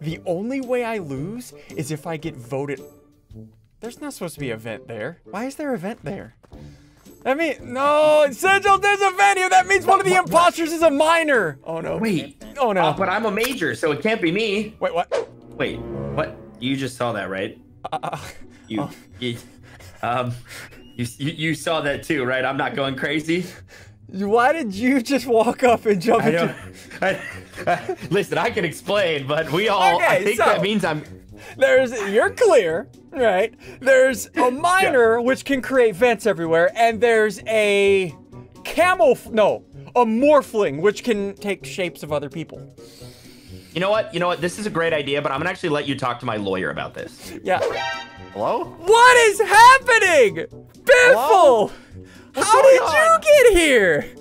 The only way I lose is if I get voted. There's not supposed to be a vent there. Why is there a vent there? I mean no, Sigil, there's a vent here. That means one of the imposters is a miner. Oh no. Wait. Oh no. Uh, but I'm a major, so it can't be me. Wait, what? Wait, what? You just saw that, right? Uh, You, oh. you um, you you saw that too, right? I'm not going crazy. Why did you just walk up and jump I into? don't. I, listen, I can explain, but we all. I Okay, think so- that means I'm. There's you're clear, right? There's a miner which can create vents everywhere, and there's a camel. No, a morphling which can take shapes of other people. You know what? You know what? This is a great idea, but I'm gonna actually let you talk to my lawyer about this. Yeah. Hello? What is happening? Biffle! What's how did you get here?